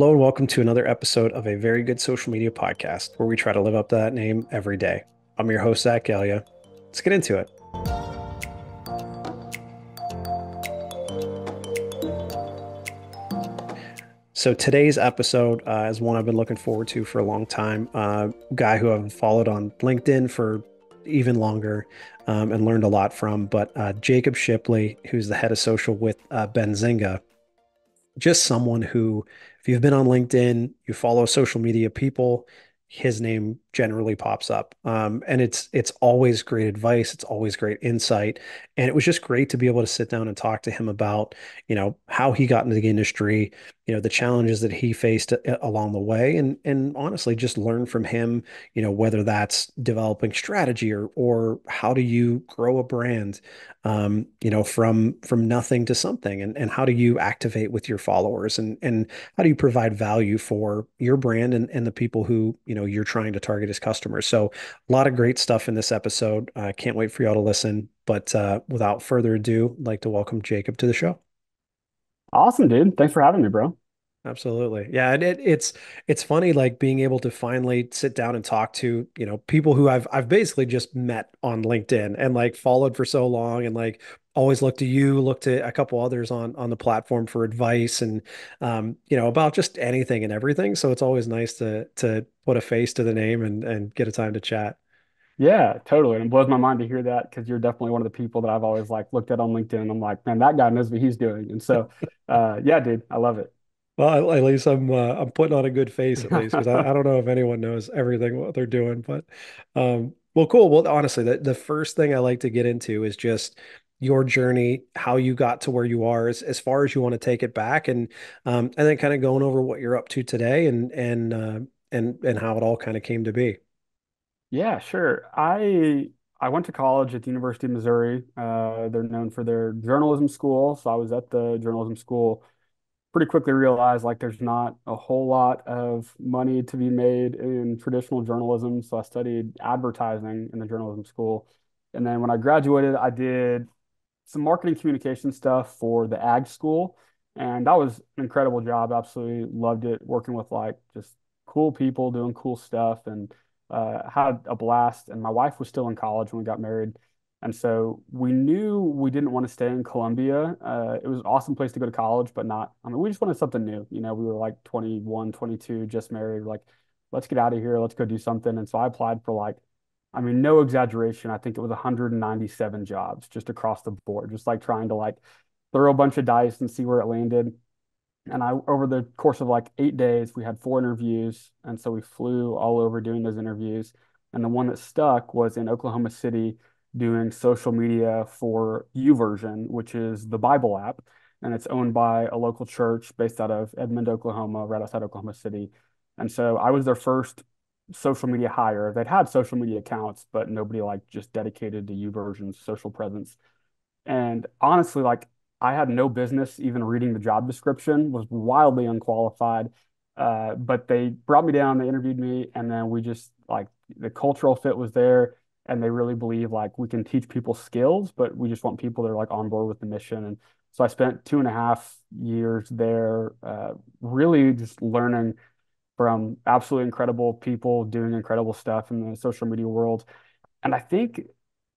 Hello and welcome to another episode of a very good social media podcast where we try to live up to that name every day. I'm your host, Zach Galia. Let's get into it. So today's episode uh, is one I've been looking forward to for a long time. Uh, guy who I've followed on LinkedIn for even longer um, and learned a lot from. But uh, Jacob Shipley, who's the head of social with uh, Benzinga, just someone who, if you've been on LinkedIn, you follow social media people, his name generally pops up. Um, and it's it's always great advice. It's always great insight. And it was just great to be able to sit down and talk to him about, you know, how he got into the industry, you know, the challenges that he faced uh, along the way, and and honestly just learn from him, you know, whether that's developing strategy or or how do you grow a brand, um, you know, from from nothing to something, and and how do you activate with your followers, and and how do you provide value for your brand and and the people who you know you're trying to target as customers. So a lot of great stuff in this episode. I uh, can't wait for y'all to listen. But uh, without further ado, I'd like to welcome Jacob to the show. Awesome, dude. Thanks for having me, bro. Absolutely. Yeah, and it, it's it's funny like being able to finally sit down and talk to, you know, people who I've I've basically just met on LinkedIn and like followed for so long and like always look to you, look to a couple others on on the platform for advice and um, you know, about just anything and everything. So it's always nice to to put a face to the name and and get a time to chat. Yeah, totally. And it blows my mind to hear that because you're definitely one of the people that I've always like looked at on LinkedIn. And I'm like, man, that guy knows what he's doing. And so, uh, yeah, dude, I love it. Well, at least I'm uh, I'm putting on a good face at least because I, I don't know if anyone knows everything what they're doing, but um, well, cool. Well, honestly, the the first thing I like to get into is just your journey, how you got to where you are, as, as far as you want to take it back, and um, and then kind of going over what you're up to today, and and uh, and and how it all kind of came to be. Yeah, sure. I I went to college at the University of Missouri. Uh, they're known for their journalism school, so I was at the journalism school. Pretty quickly realized like there's not a whole lot of money to be made in traditional journalism, so I studied advertising in the journalism school. And then when I graduated, I did some marketing communication stuff for the ag school. And that was an incredible job. Absolutely loved it working with like just cool people doing cool stuff and uh, had a blast. And my wife was still in college when we got married. And so we knew we didn't want to stay in Columbia. Uh, it was an awesome place to go to college, but not, I mean, we just wanted something new. You know, we were like 21, 22, just married. Like, let's get out of here. Let's go do something. And so I applied for like I mean, no exaggeration. I think it was 197 jobs just across the board, just like trying to like throw a bunch of dice and see where it landed. And I, over the course of like eight days, we had four interviews. And so we flew all over doing those interviews. And the one that stuck was in Oklahoma City doing social media for YouVersion, which is the Bible app. And it's owned by a local church based out of Edmond, Oklahoma, right outside Oklahoma City. And so I was their first social media hire. They'd had social media accounts, but nobody like just dedicated to YouVersion's social presence. And honestly, like I had no business even reading the job description, was wildly unqualified. Uh, but they brought me down, they interviewed me, and then we just like the cultural fit was there. And they really believe like we can teach people skills, but we just want people that are like on board with the mission. And so I spent two and a half years there, uh, really just learning from absolutely incredible people doing incredible stuff in the social media world. And I think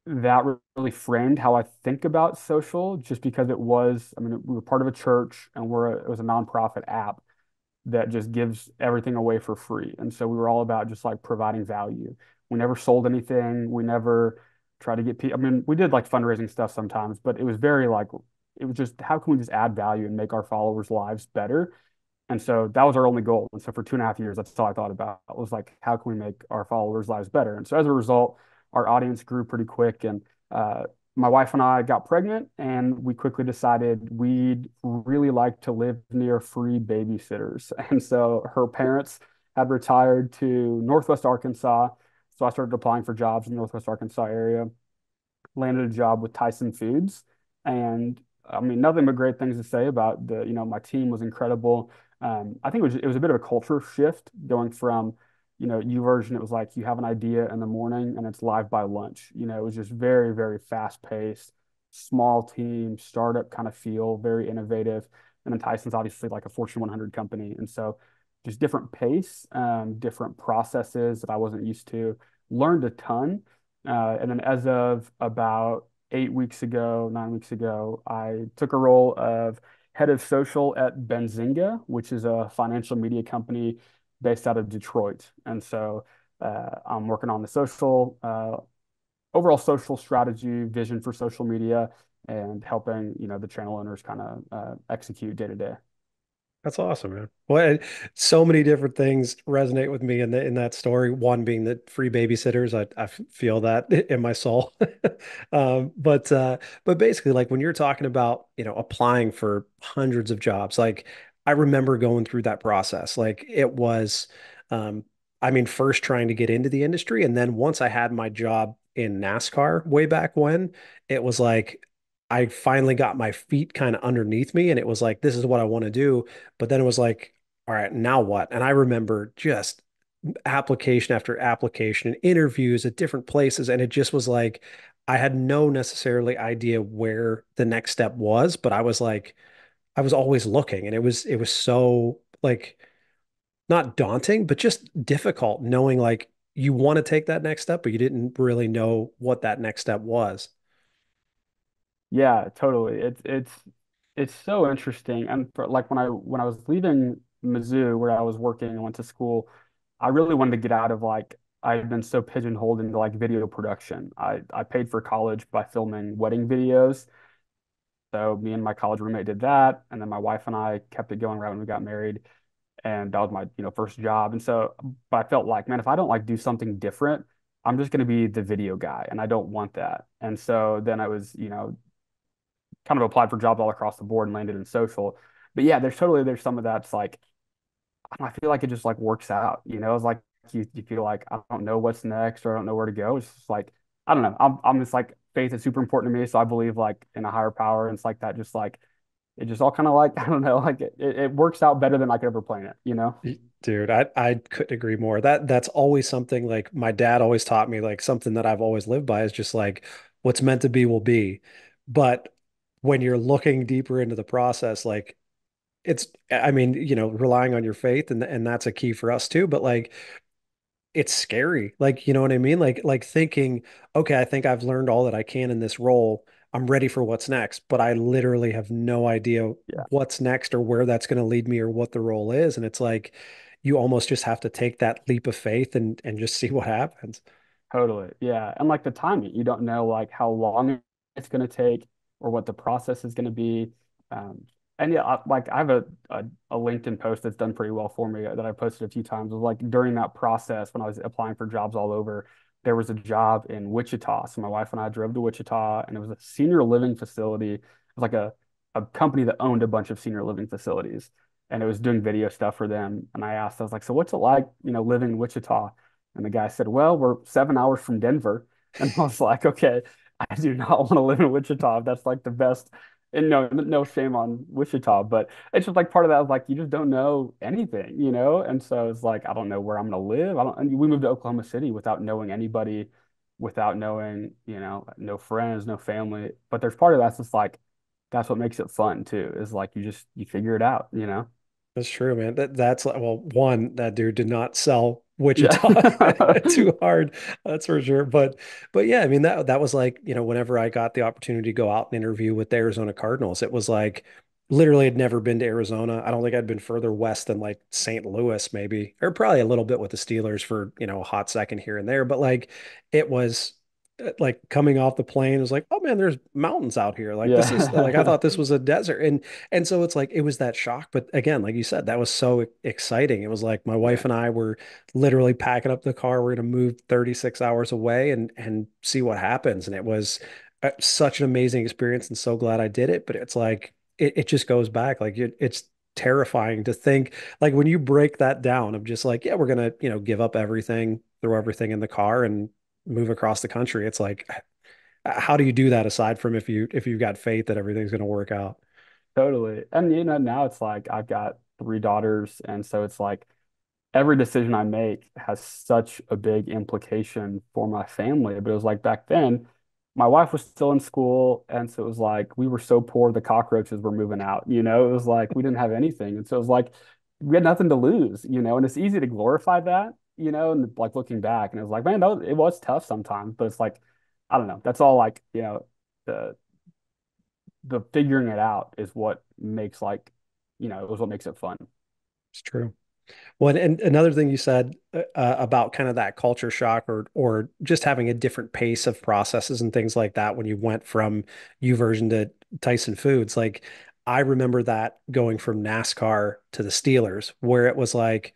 that really framed how I think about social just because it was, I mean, we were part of a church and we're a, it was a nonprofit app that just gives everything away for free. And so we were all about just like providing value. We never sold anything. We never tried to get people. I mean, we did like fundraising stuff sometimes, but it was very like, it was just how can we just add value and make our followers' lives better? And so that was our only goal. And so for two and a half years, that's all I thought about it was like, how can we make our followers' lives better? And so as a result, our audience grew pretty quick. And uh, my wife and I got pregnant, and we quickly decided we'd really like to live near free babysitters. And so her parents had retired to Northwest Arkansas. So I started applying for jobs in the Northwest Arkansas area, landed a job with Tyson Foods. And I mean, nothing but great things to say about the, you know, my team was incredible. Um, I think it was it was a bit of a culture shift going from, you know, YouVersion. It was like you have an idea in the morning and it's live by lunch. You know, it was just very very fast paced, small team, startup kind of feel, very innovative. And then Tyson's obviously like a Fortune 100 company. And so just different pace, um, different processes that I wasn't used to. Learned a ton. Uh, and then as of about eight weeks ago, nine weeks ago, I took a role of head of social at Benzinga, which is a financial media company based out of Detroit. And so uh, I'm working on the social, uh, overall social strategy, vision for social media, and helping, you know, the channel owners kind of uh, execute day to day. That's awesome, man. Well, so many different things resonate with me in the, in that story. One being the free babysitters. I, I feel that in my soul. um, but uh, but basically, like when you're talking about you know applying for hundreds of jobs, like I remember going through that process. Like it was, um, I mean, first trying to get into the industry, and then once I had my job in NASCAR way back when, it was like I finally got my feet kind of underneath me and it was like, this is what I want to do. But then it was like, all right, now what? And I remember just application after application and interviews at different places. And it just was like, I had no necessarily idea where the next step was, but I was like, I was always looking and it was, it was so like not daunting, but just difficult knowing like you want to take that next step, but you didn't really know what that next step was. Yeah, totally. It's it's it's so interesting. And for, like when I when I was leaving Mizzou, where I was working and went to school, I really wanted to get out of like I've been so pigeonholed into like video production. I I paid for college by filming wedding videos. So me and my college roommate did that, and then my wife and I kept it going right when we got married, and that was my you know first job. And so, but I felt like, man, if I don't like do something different, I'm just going to be the video guy, and I don't want that. And so then I was you know kind of applied for jobs all across the board and landed in social. But yeah, there's totally there's some of that's like I, feel like it just like works out. You know, it's like you, you feel like I don't know what's next or I don't know where to go. It's just like I don't know. I'm I'm just like faith is super important to me. So I believe like in a higher power and it's like that just like it just all kind of like I don't know, like it, it works out better than I could ever plan it, you know? Dude, I I couldn't agree more. That that's always something like my dad always taught me, like something that I've always lived by is just like what's meant to be will be. But when you're looking deeper into the process, like it's, I mean, you know, relying on your faith and and that's a key for us too. But like, it's scary. Like, you know what I mean? Like, like thinking, okay, I think I've learned all that I can in this role. I'm ready for what's next, but I literally have no idea Yeah. what's next or where that's going to lead me or what the role is. And it's like you almost just have to take that leap of faith and and just see what happens. Totally. Yeah. And like the timing, you don't know like how long it's going to take or what the process is going to be. Um, and yeah, I, like I have a, a, a LinkedIn post that's done pretty well for me that I posted a few times. It was like during that process when I was applying for jobs all over, there was a job in Wichita. So my wife and I drove to Wichita, and it was a senior living facility. It was like a a company that owned a bunch of senior living facilities, and it was doing video stuff for them. And I asked, I was like, "So what's it like, you know, living in Wichita?" And the guy said, "Well, we're seven hours from Denver." And I was like, "Okay." I do not want to live in Wichita. That's like the best. And no, no shame on Wichita, but it's just like part of that. Like you just don't know anything, you know. And so it's like I don't know where I'm gonna live. I don't. And we moved to Oklahoma City without knowing anybody, without knowing, you know, no friends, no family. But there's part of that's just like that's what makes it fun too. Is like you just you figure it out, you know. That's true, man. That that's like well, one, that dude did not sell Yeah. Wichita too hard. That's for sure. But but yeah, I mean that that was like, you know, whenever I got the opportunity to go out and interview with the Arizona Cardinals, it was like literally had never been to Arizona. I don't think I'd been further west than like St. Louis, maybe, or probably a little bit with the Steelers for, you know, a hot second here and there. But like it was like coming off the plane, it was like, oh man, there's mountains out here. Like this is like I thought this was a desert. And and so it's like it was that shock. But again, like you said, that was so exciting. It was like my wife and I were literally packing up the car. We're gonna move 36 hours away and and see what happens. And it was uh, such an amazing experience and so glad I did it. But it's like it, it just goes back. Like it, it's terrifying to think like when you break that down of just like, yeah, we're gonna, you know, give up everything, throw everything in the car and move across the country. It's like how do you do that aside from if you if you've got faith that everything's going to work out? Totally. And you know, now it's like I've got three daughters, and so it's like every decision I make has such a big implication for my family. But it was like back then, my wife was still in school, and so it was like we were so poor the cockroaches were moving out. You know, it was like we didn't have anything, and so it was like we had nothing to lose. You know, and it's easy to glorify that. You know, and like looking back, and it was like, man, was, it was tough sometimes, but it's like I don't know. That's all like you know the the figuring it out is what makes like you know it was what makes it fun. It's true. Well, and another thing you said uh, uh, about kind of that culture shock or or just having a different pace of processes and things like that when you went from YouVersion to Tyson Foods, like I remember that going from NASCAR to the Steelers, where it was like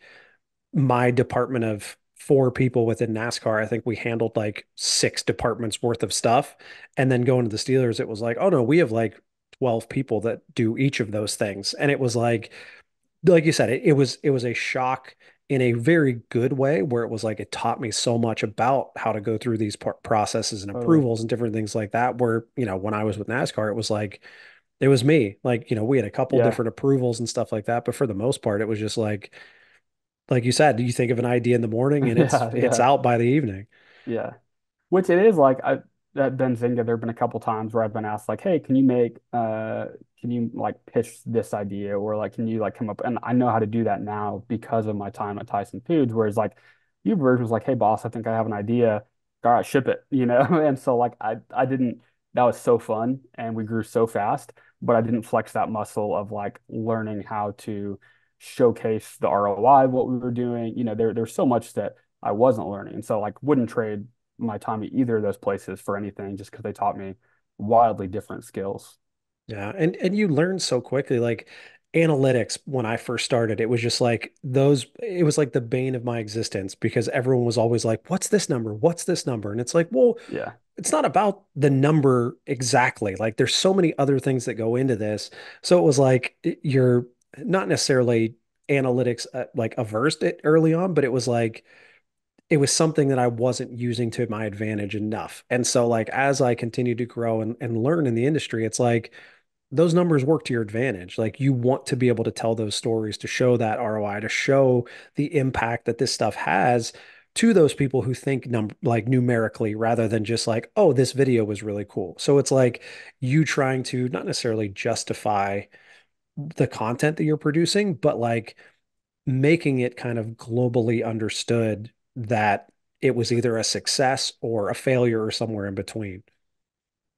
my department of four people within NASCAR, I think we handled like six departments worth of stuff. And then going to the Steelers, it was like, oh no, we have like 12 people that do each of those things. And it was like, like you said, it, it was it was a shock in a very good way where it was like it taught me so much about how to go through these processes and approvals and different things like that where you know when i was with nascar it was like it was me like you know we had a couple Yeah. different approvals and stuff like that but for the most part it was just like like you said you think of an idea in the morning and it's Yeah. it's Yeah. out by the evening Yeah. Which it is like I at Benzinga, there have been a couple times where I've been asked like, hey, can you make uh can you like pitch this idea or like can you like come up and I know how to do that now because of my time at Tyson Foods, whereas like YouVersion was like, hey boss, I think I have an idea. All right, ship it, you know? And so like I I didn't that was so fun and we grew so fast, but I didn't flex that muscle of like learning how to showcase the ROI of what we were doing. You know, there there's so much that I wasn't learning. And so like wouldn't trade my time at either of those places for anything just because they taught me wildly different skills. Yeah, and and you learn so quickly. Like analytics, when I first started, it was just like those. It was like the bane of my existence because everyone was always like, "What's this number? What's this number?" And it's like, well, Yeah. it's not about the number exactly. Like there's so many other things that go into this. So it was like you're not necessarily analytics uh, like averse it early on, but it was like it was something that I wasn't using to my advantage enough. And so like as I continued to grow and, and learn in the industry, it's like those numbers work to your advantage. Like you want to be able to tell those stories to show that ROI, to show the impact that this stuff has to those people who think num like numerically rather than just like, oh, this video was really cool. So it's like you trying to not necessarily justify the content that you're producing, but like making it kind of globally understood that it was either a success or a failure or somewhere in between.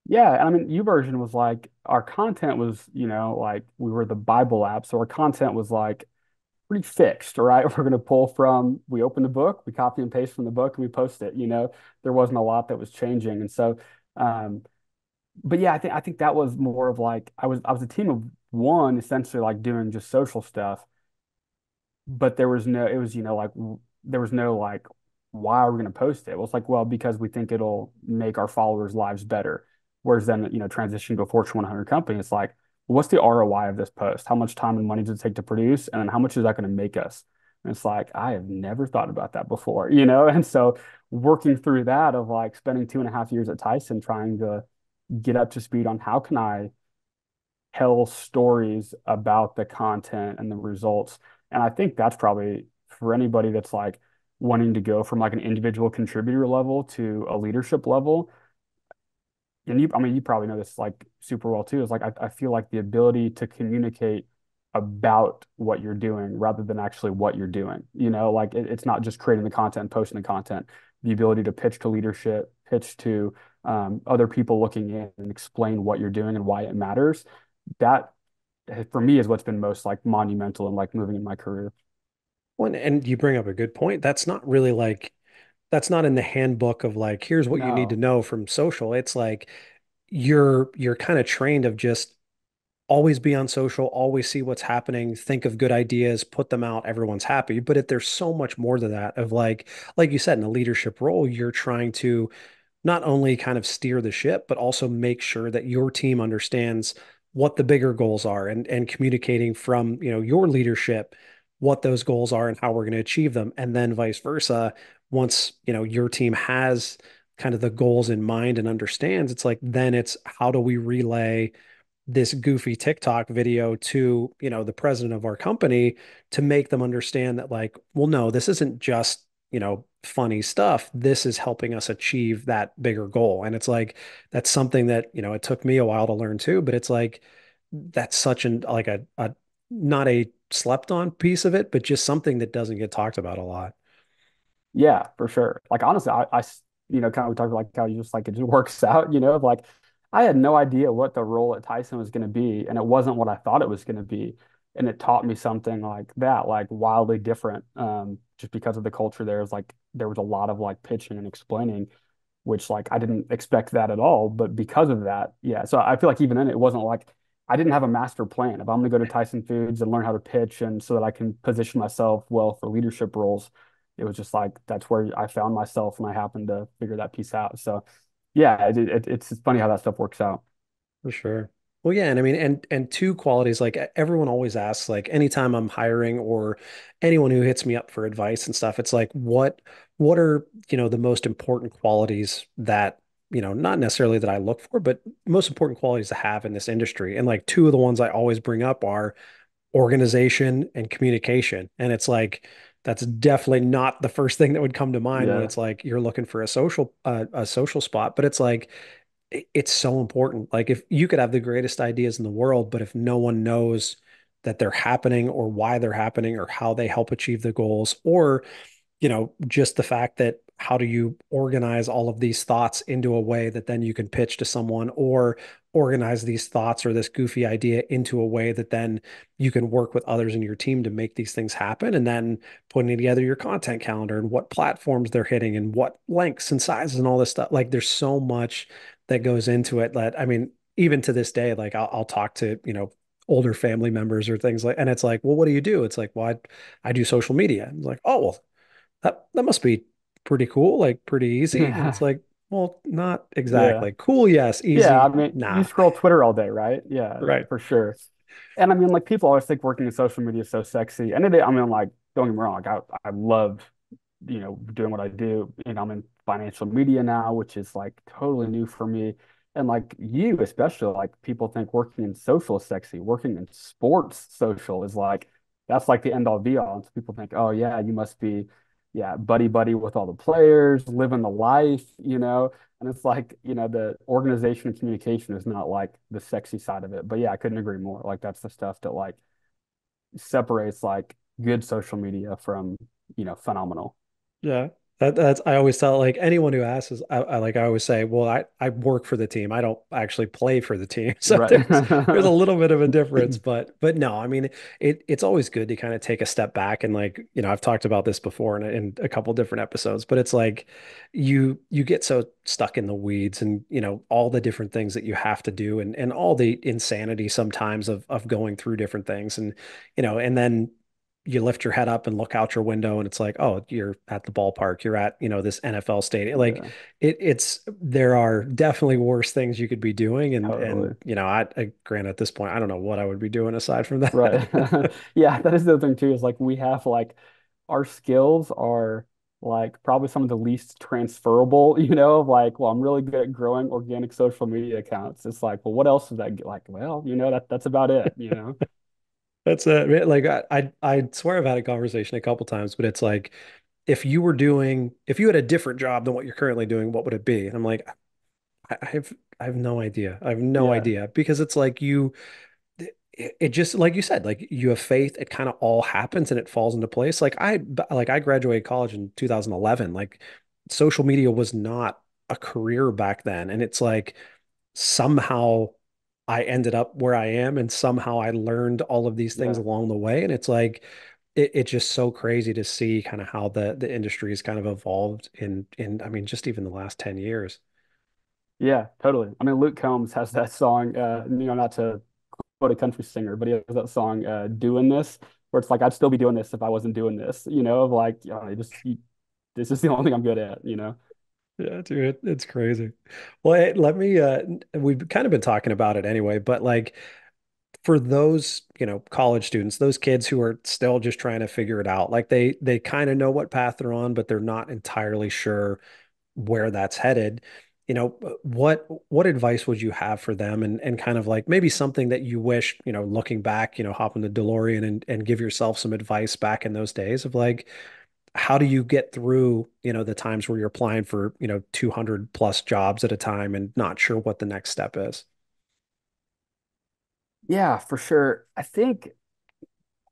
Yeah. I mean, YouVersion was like our content was, you know, like we were the Bible app. So our content was like pretty fixed, right? We're going to pull from, we open the book, we copy and paste from the book and we post it. You know, there wasn't a lot that was changing. And so, um, but yeah, I think I think that was more of like I was I was a team of one essentially like doing just social stuff but there was no, it was, you know, like there was no like, why are we going to post it? Well, it's like, well, because we think it'll make our followers' lives better. Whereas then, you know, transition to a Fortune 100 company, it's like, what's the ROI of this post? How much time and money does it take to produce? And then how much is that going to make us? And it's like, I have never thought about that before, you know? And so working through that of like spending two and a half years at Tyson trying to get up to speed on how can I tell stories about the content and the results. And I think that's probably for anybody that's like wanting to go from like an individual contributor level to a leadership level. And you, I mean, you probably know this like super well too. Is like I, I feel like the ability to communicate about what you're doing rather than actually what you're doing. You know, like it, it's not just creating the content, posting the content. The ability to pitch to leadership, pitch to um, other people looking in and explain what you're doing and why it matters that for me is what's been most like monumental and like moving in my career. Well, and you bring up a good point. That's not really like that's not in the handbook of like here's what you need to know from social. It's like you're you're kind of trained of just always be on social, always see what's happening, think of good ideas, put them out, everyone's happy. But if there's so much more to that of like like you said in a leadership role, you're trying to not only kind of steer the ship, but also make sure that your team understands what the bigger goals are and and communicating from, you know, your leadership what those goals are and how we're going to achieve them. And then vice versa, once, you know, your team has kind of the goals in mind and understands, it's like then it's how do we relay this goofy TikTok video to, you know, the president of our company to make them understand that like, well, no, this isn't just you know, funny stuff, this is helping us achieve that bigger goal. And it's like that's something that, you know, it took me a while to learn too, but it's like that's such an like a, a not a slept on piece of it, but just something that doesn't get talked about a lot. Yeah, for sure. Like honestly, i, I you know, kind of talked about like how you just like it just works out, you know, of like I had no idea what the role at Tyson was going to be, and it wasn't what I thought it was going to be. And it taught me something like that, like wildly different, um, just because of the culture there is like there was a lot of like pitching and explaining, which like I didn't expect that at all. But because of that, yeah. So I feel like even then it wasn't like I didn't have a master plan. If I'm going to go to Tyson Foods and learn how to pitch and so that I can position myself well for leadership roles, it was just like that's where I found myself and I happened to figure that piece out. So yeah, it, it, it's funny how that stuff works out. For sure. Well, yeah, and I mean, and and two qualities like everyone always asks, like anytime I'm hiring or anyone who hits me up for advice and stuff, it's like what what are, you know, the most important qualities that, you know, not necessarily that I look for, but most important qualities to have in this industry. And like two of the ones I always bring up are organization and communication. And it's like that's definitely not the first thing that would come to mind when it's like you're looking for a social uh, a social spot, but it's like it's so important. Like if you could have the greatest ideas in the world, but if no one knows that they're happening or why they're happening or how they help achieve the goals, or you know, just the fact that how do you organize all of these thoughts into a way that then you can pitch to someone or organize these thoughts or this goofy idea into a way that then you can work with others in your team to make these things happen and then putting together your content calendar and what platforms they're hitting and what lengths and sizes and all this stuff like there's so much that goes into it that I mean even to this day like I'll, I'll talk to you know older family members or things like and it's like well what do you do it's like well I, I do social media it's like oh well that that must be pretty cool, like pretty easy. And it's like, well, not Yeah. exactly. Cool, yes. easy Yeah. I mean, you scroll Twitter all day, right? Yeah, Right. for sure. And I mean, like people always think working in social media is so sexy. And it, I mean, like, don't get me wrong, like, I, I love, you know, doing what I do. and I'm in financial media now, which is like totally new for me. And like you, especially, like people think working in social is sexy. Working in sports social is like that's like the end all be all. And so people think, oh yeah, you must be, yeah, buddy buddy with all the players, living the life, you know. And it's like, you know, the organization and communication is not like the sexy side of it. But yeah, I couldn't agree more. Like that's the stuff that like separates like good social media from, you know, phenomenal. Yeah. That, that's I always tell like anyone who asks is I, I like I always say, well, I, I work for the team. I don't actually play for the team. So Right. there's there's a little bit of a difference, but but no, I mean it it's always good to kind of take a step back and like, you know, I've talked about this before in, in a couple different episodes, but it's like you you get so stuck in the weeds and you know all the different things that you have to do and and all the insanity sometimes of of going through different things and you know, and then you lift your head up and look out your window and it's like, oh, you're at the ballpark, you're at, you know, this NFL stadium. Like Yeah, it it's there are definitely worse things you could be doing. And and you know, I, I grant at this point, I don't know what I would be doing aside from that Right. Yeah, that is the other thing too, is like we have like our skills are like probably some of the least transferable, you know, of like, well, I'm really good at growing organic social media accounts. It's like, well, what else is that? get- Like, well, you know, that that's about it, you know? That's it. Like I, I I swear I've had a conversation a couple times, but it's like if you were doing if you had a different job than what you're currently doing, what would it be? And I'm like, I, I have I have no idea. I have no Yeah. idea because it's like you it, it just like you said, like you have faith, it kind of all happens and it falls into place. Like I like I graduated college in 2011. Like social media was not a career back then. And it's like somehow I ended up where I am and somehow I learned all of these things Yeah. along the way. And it's like it, it's just so crazy to see kind of how the the industry has kind of evolved in in I mean just even the last 10 years. Yeah, totally. I mean, Luke Combs has that song, uh, you know, not to quote a country singer, but he has that song, uh, Doing This, where it's like, I'd still be doing this if I wasn't doing this, you know, of like, you know, just, you, this is the only thing I'm good at, you know? Yeah, dude, it's crazy. Well, hey, let me uh we've kind of been talking about it anyway, but like for those, you know, college students, those kids who are still just trying to figure it out, like they they kind of know what path they're on, but they're not entirely sure where that's headed. You know, what what advice would you have for them and and kind of like maybe something that you wish, you know, looking back, you know, hop in the DeLorean and and give yourself some advice back in those days of like how do you get through, you know, the times where you're applying for, you know, 200 plus jobs at a time and not sure what the next step is? Yeah, for sure. I think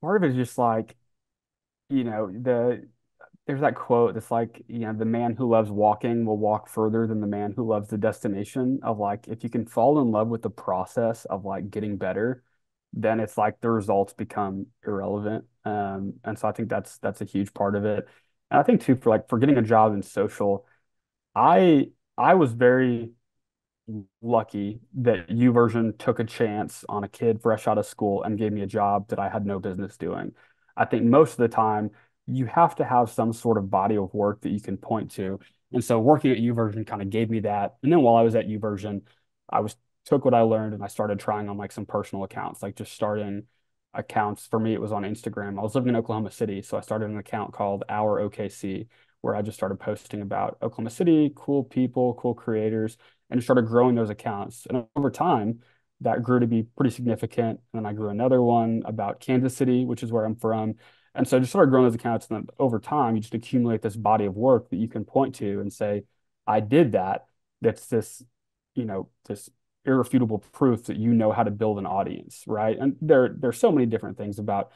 part of it is just like, you know, the there's that quote that's like, you know, the man who loves walking will walk further than the man who loves the destination of like if you can fall in love with the process of like getting better, then it's like the results become irrelevant. Um, and so I think that's that's a huge part of it. And I think too for like for getting a job in social, I I was very lucky that YouVersion took a chance on a kid fresh out of school and gave me a job that I had no business doing. I think most of the time you have to have some sort of body of work that you can point to. And so working at YouVersion kind of gave me that. And then while I was at YouVersion, I was took what I learned and I started trying on like some personal accounts, like just starting accounts. For me, it was on Instagram. I was living in Oklahoma City, so I started an account called Our OKC, where I just started posting about Oklahoma City, cool people, cool creators, and started growing those accounts. And over time, that grew to be pretty significant. And then I grew another one about Kansas City, which is where I'm from. And so I just started growing those accounts. And then over time, you just accumulate this body of work that you can point to and say, I did that. That's this, you know, this irrefutable proof that you know how to build an audience, right? And there, there's so many different things about,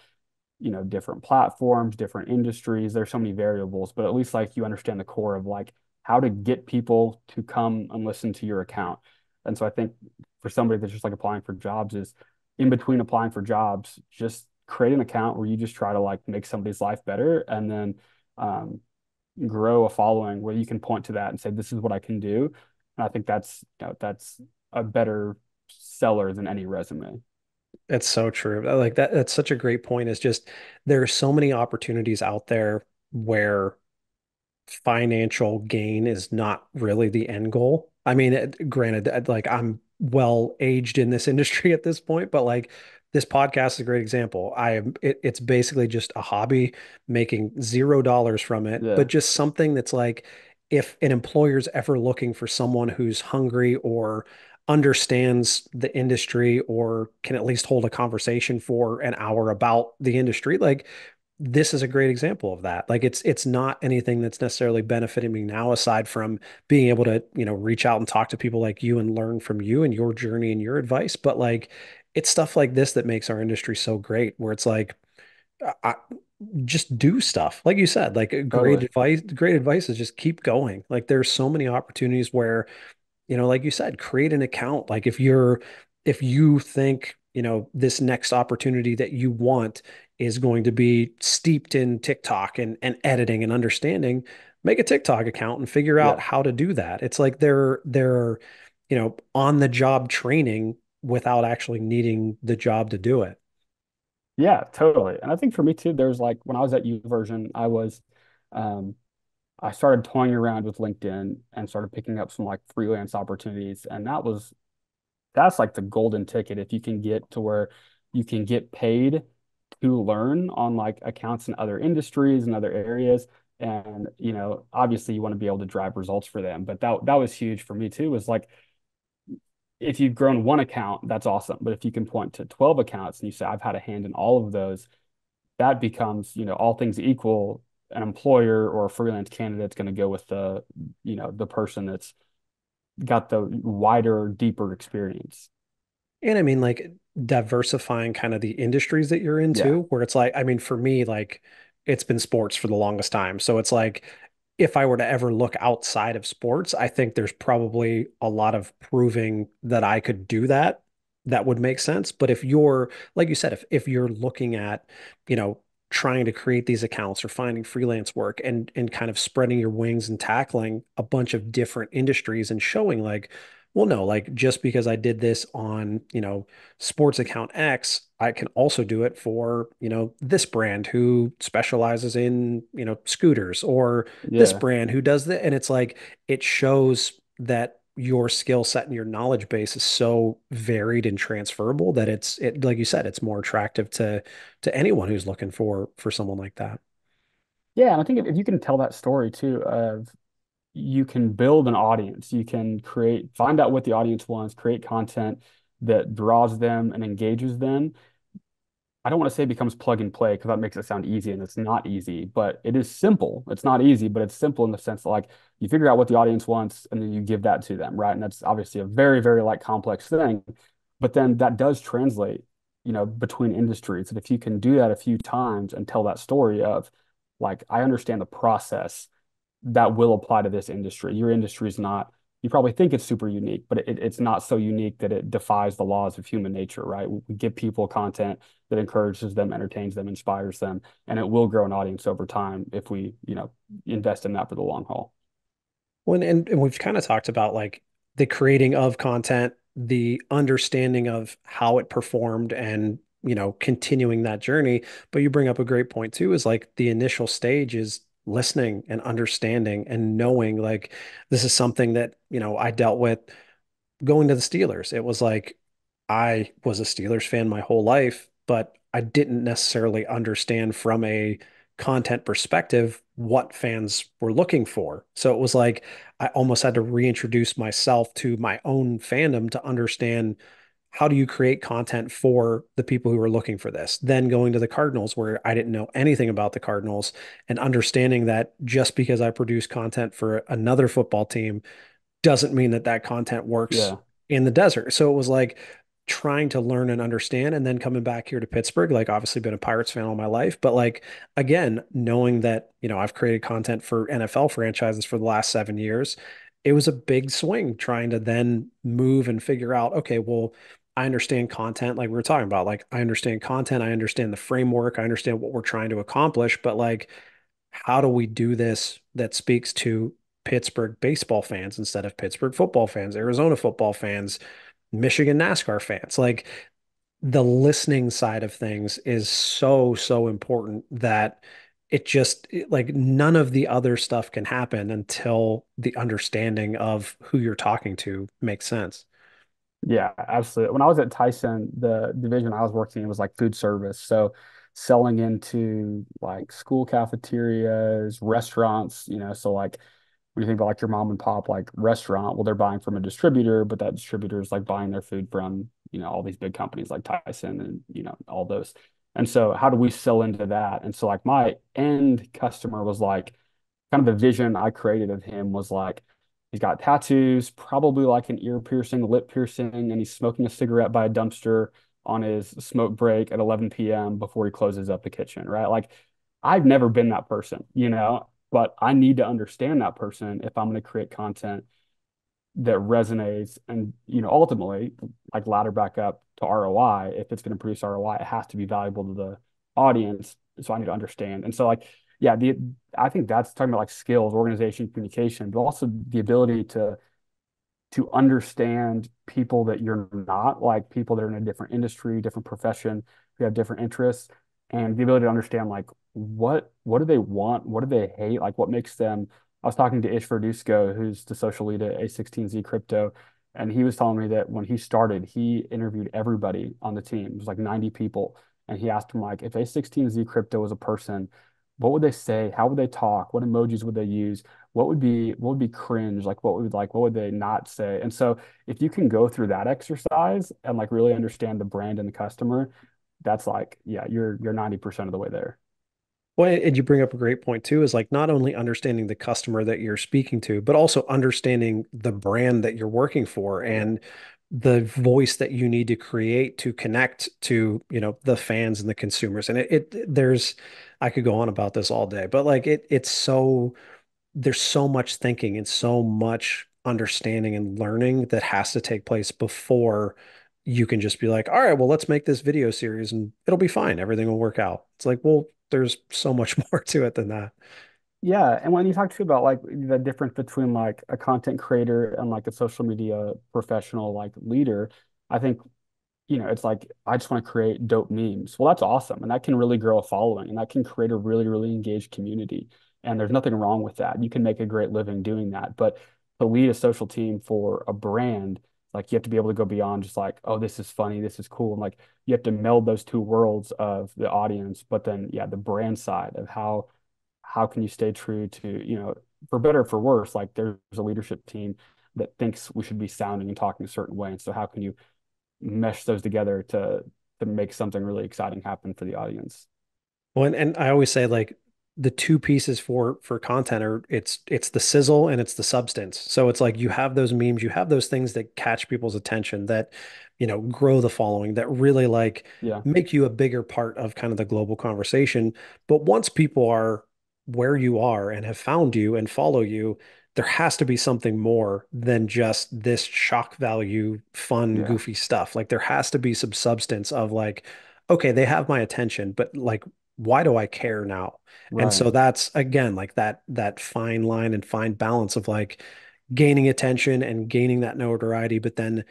you know, different platforms, different industries. There's so many variables, but at least like you understand the core of like how to get people to come and listen to your account. And so I think for somebody that's just like applying for jobs is in between applying for jobs, just create an account where you just try to like make somebody's life better and then um, grow a following where you can point to that and say, this is what I can do. And I think that's, you know, that's a better seller than any resume. It's so true. Like that, that's such a great point. Is just there are so many opportunities out there where financial gain is not really the end goal. I mean, granted, like I'm well aged in this industry at this point, but like this podcast is a great example. I am it, it's basically just a hobby, making zero dollars from it, Yeah. but just something that's like if an employer's ever looking for someone who's hungry or understands the industry or can at least hold a conversation for an hour about the industry, like this is a great example of that. Like it's it's not anything that's necessarily benefiting me now aside from being able to, you know, reach out and talk to people like you and learn from you and your journey and your advice, but like it's stuff like this that makes our industry so great where it's like I, just do stuff. Like you said, like great Totally. advice, great advice is just keep going. Like there's so many opportunities where you know, like you said, create an account. Like if you're, if you think, you know, this next opportunity that you want is going to be steeped in TikTok and, and editing and understanding, make a TikTok account and figure out Yeah. how to do that. It's like they're, they're, you know, on the job training without actually needing the job to do it. Yeah, totally. And I think for me too, there's like when I was at YouVersion, I was um I started toying around with LinkedIn and started picking up some like freelance opportunities. And that was that's like the golden ticket if you can get to where you can get paid to learn on like accounts in other industries and other areas. And you know, obviously you want to be able to drive results for them. But that that was huge for me too, was like if you've grown one account, that's awesome. But if you can point to 12 accounts and you say, I've had a hand in all of those, that becomes, you know, all things equal, an employer or a freelance candidate's going to go with the, you know, the person that's got the wider, deeper experience. And I mean, like diversifying kind of the industries that you're Yeah. into, where it's like, I mean, for me, like it's been sports for the longest time. So it's like, if I were to ever look outside of sports, I think there's probably a lot of proving that I could do that that would make sense. But if you're, like you said, if if you're looking at, you know, trying to create these accounts or finding freelance work and and kind of spreading your wings and tackling a bunch of different industries and showing like, well, no, like just because I did this on, you know, sports account X, I can also do it for, you know, this brand who specializes in, you know, scooters or this brand who does that. And it's like it shows that your skill set and your knowledge base is so varied and transferable that it's it like you said, it's more attractive to to anyone who's looking for for someone like that. Yeah. And I think if if you can tell that story too of you can build an audience, you can create, find out what the audience wants, create content that draws them and engages them I don't want to say it becomes plug and play because that makes it sound easy and it's not easy, but it is simple. It's not easy, but it's simple in the sense that like you figure out what the audience wants and then you give that to them, right? And that's obviously a very, very like complex thing, but then that does translate, you know, between industries. And if you can do that a few times and tell that story of like, I understand the process that will apply to this industry. Your industry is not you probably think it's super unique, but it, it's not so unique that it defies the laws of human nature, right? We give people content that encourages them, entertains them, inspires them, and it will grow an audience over time if we, you know, invest in that for the long haul. When and, and we've kind of talked about like the creating of content, the understanding of how it performed and you know continuing that journey but you bring up a great point too is like the initial stage is listening and understanding and knowing like this is something that, you know, I dealt with going to the Steelers. It was like I was a Steelers fan my whole life, but I didn't necessarily understand from a content perspective what fans were looking for. So it was like I almost had to reintroduce myself to my own fandom to understand how do you create content for the people who are looking for this? Then going to the Cardinals, where I didn't know anything about the Cardinals, and understanding that just because I produce content for another football team doesn't mean that that content works Yeah. in the desert. So it was like trying to learn and understand, and then coming back here to Pittsburgh, like obviously been a Pirates fan all my life, but like again, knowing that, you know, I've created content for NFL franchises for the last seven years. It was a big swing trying to then move and figure out, okay, well, I understand content like we were talking about. Like I understand content, I understand the framework, I understand what we're trying to accomplish, but like how do we do this that speaks to Pittsburgh baseball fans instead of Pittsburgh football fans, Arizona football fans, Michigan NASCAR fans? Like the listening side of things is so so important that it just like none of the other stuff can happen until the understanding of who you're talking to makes sense. Yeah, absolutely. When I was at Tyson, the division I was working in was like food service. So selling into like school cafeterias, restaurants, you know, so like when you think about like your mom and pop like restaurant, well, they're buying from a distributor, but that distributor is like buying their food from, you know, all these big companies like Tyson and, you know, all those. And so how do we sell into that? And so like my end customer was like kind of the vision I created of him was like He's got tattoos, probably like an ear piercing, lip piercing, and he's smoking a cigarette by a dumpster on his smoke break at 11 p.m. before he closes up the kitchen, right? Like, I've never been that person, you know, but I need to understand that person if I'm going to create content that resonates and, you know, ultimately, like ladder back up to ROI. If it's going to produce ROI, it has to be valuable to the audience. So I need to understand. And so, like, yeah, the I think that's talking about like skills, organization, communication, but also the ability to to understand people that you're not, like people that are in a different industry, different profession, who have different interests, and the ability to understand like what what do they want, what do they hate, like what makes them. I was talking to Ish Verduzco, who's the social lead at A16Z Crypto, and he was telling me that when he started, he interviewed everybody on the team. It was like 90 people, and he asked him like, if A16Z Crypto was a person what would they say? How would they talk? What emojis would they use? What would be what would be cringe? Like what would like what would they not say? And so if you can go through that exercise and like really understand the brand and the customer, that's like, yeah, you're you're 90% of the way there. Well, and you bring up a great point too, is like not only understanding the customer that you're speaking to, but also understanding the brand that you're working for and the voice that you need to create to connect to, you know, the fans and the consumers. And it, it there's I could go on about this all day, but like it it's so there's so much thinking and so much understanding and learning that has to take place before you can just be like, all right, well, let's make this video series and it'll be fine. Everything will work out. It's like, well, there's so much more to it than that. Yeah, and when you talk to about like the difference between like a content creator and like a social media professional like leader, I think you know, it's like I just want to create dope memes. Well, that's awesome. And that can really grow a following and that can create a really, really engaged community. And there's nothing wrong with that. You can make a great living doing that. But to lead a social team for a brand, like you have to be able to go beyond just like, oh, this is funny, this is cool. And like you have to meld those two worlds of the audience, but then yeah, the brand side of how how can you stay true to, you know, for better for worse, like there's a leadership team that thinks we should be sounding and talking a certain way. And so how can you mesh those together to to make something really exciting happen for the audience. Well, and, and I always say like the two pieces for for content are it's it's the sizzle and it's the substance. So it's like you have those memes, you have those things that catch people's attention that you know grow the following that really like Yeah, make you a bigger part of kind of the global conversation. But once people are where you are and have found you and follow you, there has to be something more than just this shock value, fun, yeah, goofy stuff. Like there has to be some substance of like, okay, they have my attention, but like why do I care now? And so that's again like that that fine line and fine balance of like gaining attention and gaining that notoriety, but then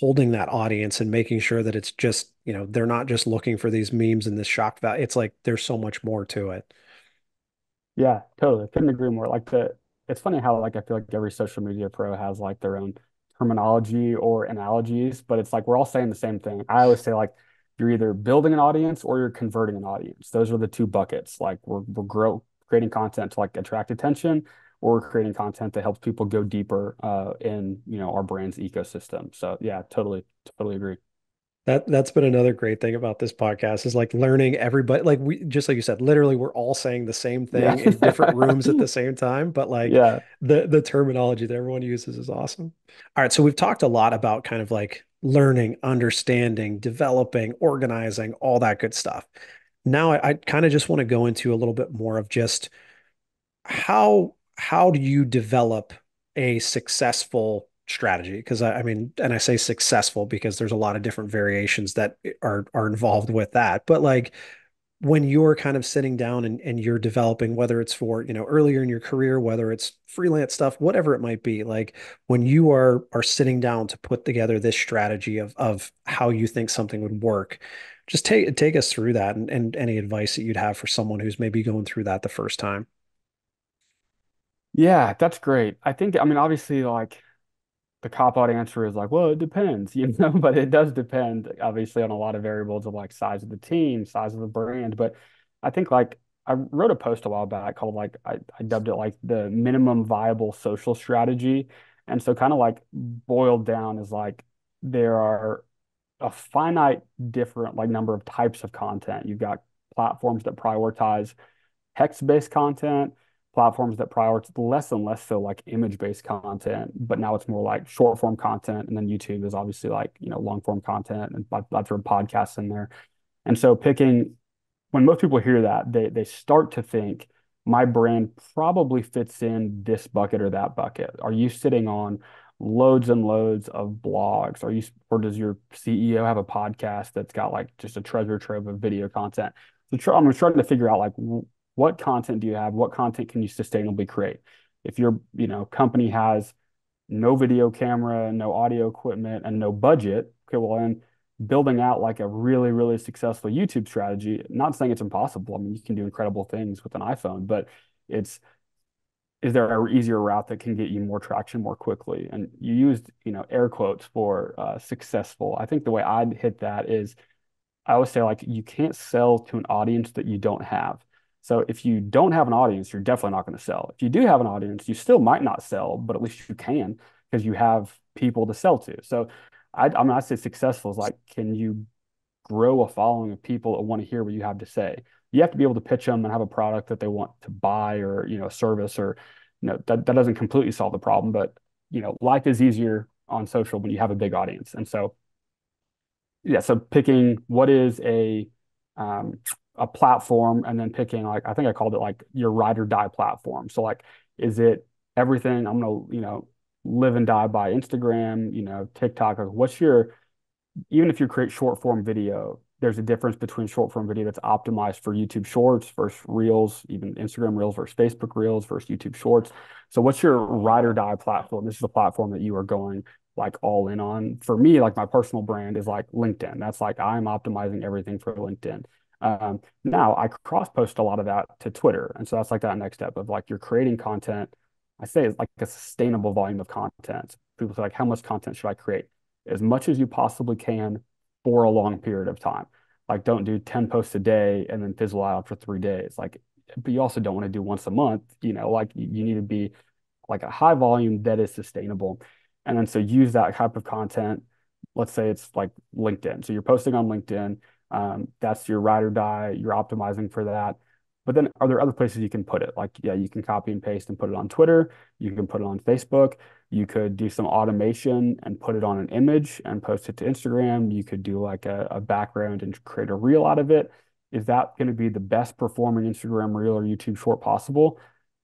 holding that audience and making sure that it's just, you know, they're not just looking for these memes and this shock value. It's like there's so much more to it. Yeah, totally. Couldn't agree more. Like the, it's funny how like I feel like every social media pro has like their own terminology or analogies, but it's like we're all saying the same thing. I always say like you're either building an audience or you're converting an audience. Those are the two buckets. Like we're we're grow creating content to like attract attention, or creating content that helps people go deeper uh, in you know our brand's ecosystem. So yeah, totally, totally agree. That that's been another great thing about this podcast is like learning everybody like we just like you said literally we're all saying the same Yeah, thing in different rooms at the same time but like yeah, the the terminology that everyone uses is awesome. All right, so we've talked a lot about kind of like learning, understanding, developing, organizing, all that good stuff. Now I, I kind of just want to go into a little bit more of just how how do you develop a successful strategy? Because I, I mean, and I say successful because there's a lot of different variations that are are involved with that. But like when you're kind of sitting down and, and you're developing, whether it's for, you know, earlier in your career, whether it's freelance stuff, whatever it might be, like when you are are sitting down to put together this strategy of of how you think something would work, just take take us through that and, and any advice that you'd have for someone who's maybe going through that the first time. yeah. That's great. I think I mean obviously like the cop out answer is like, well, it depends, you know, but it does depend obviously on a lot of variables of like size of the team, size of the brand. But I think like I wrote a post a while back called like I, I dubbed it like the minimum viable social strategy. And so kind of like boiled down is like there are a finite different like number of types of content. You've got platforms that prioritize text-based content, platforms that prioritize less and less so like image-based content, but now it's more like short-form content. And then YouTube is obviously like, you know, long-form content and I, throw podcasts in there. And so picking when most people hear that, they they start to think my brand probably fits in this bucket or that bucket. Are you sitting on loads and loads of blogs? Are you or does your CEO have a podcast that's got like just a treasure trove of video content? So I'm trying to figure out like what content do you have? What content can you sustainably create? If your, you know, company has no video camera, no audio equipment, and no budget, okay, well then building out like a really, really successful YouTube strategy, not saying it's impossible. I mean, you can do incredible things with an iPhone, but it's is there an easier route that can get you more traction more quickly? And you used, you know, air quotes for uh, successful. I think the way I'd hit that is I always say like you can't sell to an audience that you don't have. So if you don't have an audience, you're definitely not going to sell. If you do have an audience, you still might not sell, but at least you can because you have people to sell to. So I, I mean, I say successful is like, can you grow a following of people that want to hear what you have to say? You have to be able to pitch them and have a product that they want to buy or, you know, a service or, you know, that, that doesn't completely solve the problem, but, you know, life is easier on social when you have a big audience. And so, yeah, so picking what is a, um, a platform and then picking like I think I called it like your ride or die platform. So like is it everything I'm gonna, you know, live and die by Instagram, you know, TikTok, like what's your even if you create short form video, there's a difference between short form video that's optimized for YouTube Shorts versus Reels, even Instagram Reels versus Facebook Reels versus YouTube Shorts. So what's your ride or die platform? This is the platform that you are going like all in on. For me, like my personal brand is like LinkedIn. That's like I'm optimizing everything for LinkedIn. Um, now I cross post a lot of that to Twitter. And so that's like that next step of like you're creating content. I say it's like a sustainable volume of content. People say like, how much content should I create? As much as you possibly can for a long period of time. Like don't do 10 posts a day and then fizzle out for three days. Like, but you also don't want to do once a month, you know, like you need to be like a high volume that is sustainable. And then so use that type of content let's say it's like LinkedIn. So you're posting on LinkedIn. Um, that's your ride or die. You're optimizing for that. But then are there other places you can put it? Like, yeah, you can copy and paste and put it on Twitter. You can put it on Facebook. You could do some automation and put it on an image and post it to Instagram. You could do like a, a background and create a reel out of it. Is that going to be the best performing Instagram reel or YouTube short possible?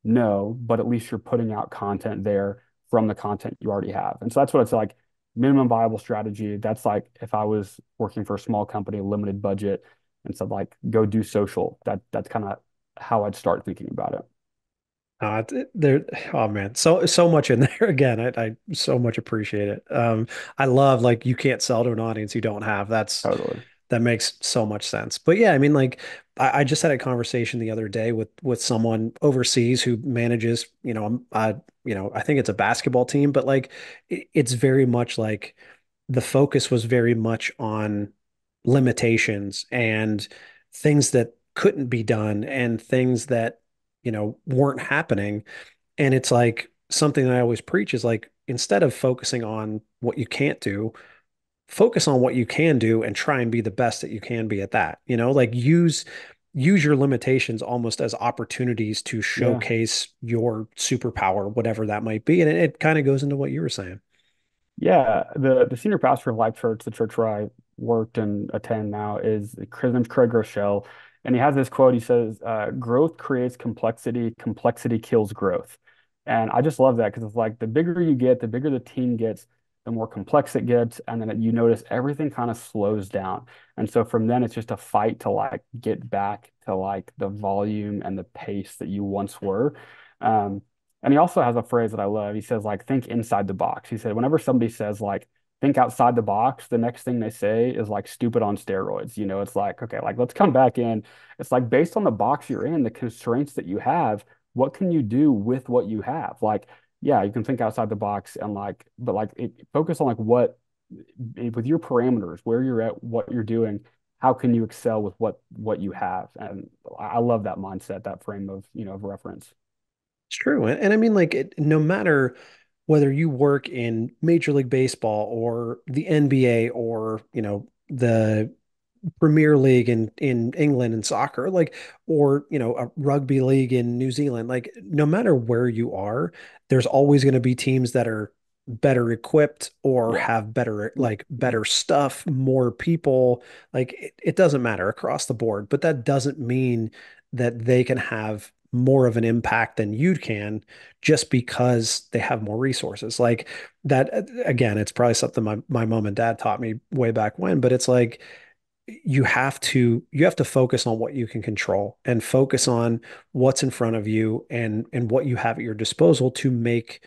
No, but at least you're putting out content there from the content you already have. And so that's what it's like minimum viable strategy. That's like if I was working for a small company, limited budget, and said like go do social. That that's kind of how I'd start thinking about it. Uh, there, oh man, so so much in there. Again, I, I so much appreciate it. Um, I love like you can't sell to an audience you don't have. That's Totally. that makes so much sense. But yeah, I mean, like I, I just had a conversation the other day with with someone overseas who manages, you know, uh, you know, I think it's a basketball team, but like it, it's very much like the focus was very much on limitations and things that couldn't be done and things that you know, weren't happening. And it's like something that I always preach is like, instead of focusing on what you can't do, focus on what you can do and try and be the best that you can be at that. You know, like use use your limitations almost as opportunities to Yeah. showcase your superpower, whatever that might be. And it, it kind of goes into what you were saying. Yeah, the the senior pastor of Life Church, the church where I worked and attend now, is his name's Craig Groeschel, and he has this quote. He says, uh, "Growth creates complexity. Complexity kills growth." And I just love that because it's like the bigger you get, the bigger the team gets, the more complex it gets, and then you notice everything kind of slows down. And so from then, it's just a fight to like get back to like the volume and the pace that you once were. Um, and he also has a phrase that I love. He says, like, think inside the box. He said, whenever somebody says, like, think outside the box, the next thing they say is like stupid on steroids. You know, it's like, okay, like, let's come back in. It's like based on the box you're in, the constraints that you have, what can you do with what you have? Like, yeah, you can think outside the box and like, but like, it, focus on like what, eh, with your parameters, where you're at, what you're doing, how can you excel with what what you have? And I love that mindset, that frame of, you know, of reference. It's true. And, and I mean, like, it, no matter whether you work in Major League Baseball or the NBA or, you know, the Premier League in in England and soccer, like or you know a rugby league in New Zealand, like no matter where you are, there's always going to be teams that are better equipped or have better mm-hmm. like better stuff, more people. Like it, it doesn't matter across the board, but that doesn't mean that they can have more of an impact than you can just because they have more resources. Like that again, it's probably something my my mom and dad taught me way back when, but it's like you have to you have to focus on what you can control and focus on what's in front of you and and what you have at your disposal to make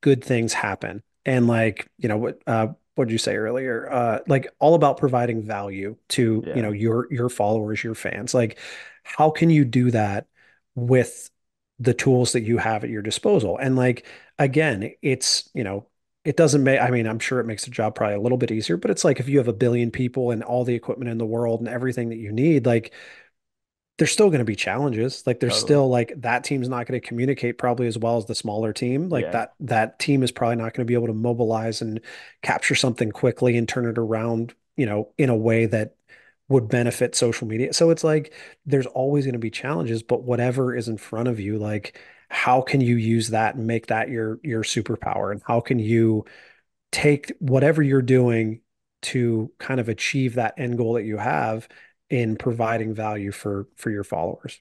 good things happen. And like you know what uh what did you say earlier? Uh like all about providing value to you know your your followers your fans. Like how can you do that with the tools that you have at your disposal? And like again it's you know it doesn't make i mean i'm sure it makes the job probably a little bit easier but it's like if you have a billion people and all the equipment in the world and everything that you need like there's still going to be challenges. Like there's totally. still like that team's not going to communicate probably as well as the smaller team. Like Yeah, that that team is probably not going to be able to mobilize and capture something quickly and turn it around, you know, in a way that would benefit social media. So it's like there's always going to be challenges, but whatever is in front of you, like how can you use that and make that your your superpower? And how can you take whatever you're doing to kind of achieve that end goal that you have in providing value for for your followers.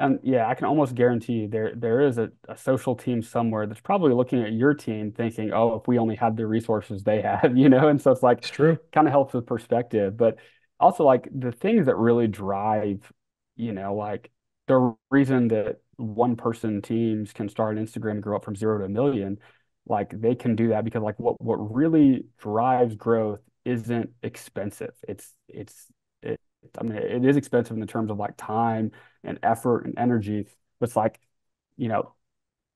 And yeah, I can almost guarantee there there is a, a social team somewhere that's probably looking at your team thinking, oh, if we only had the resources they have, you know? And so it's like It's true. kind of helps with perspective. But also like the things that really drive, you know, like the reason that one person teams can start an Instagram and grow up from zero to a million, like they can do that because like what what really drives growth isn't expensive. It's it's it, I mean, it is expensive in the terms of like time and effort and energy. But it's like, you know,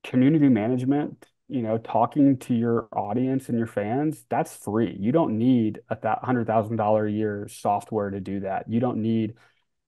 community management, you know, talking to your audience and your fans, that's free. You don't need a hundred thousand dollar a year software to do that. You don't need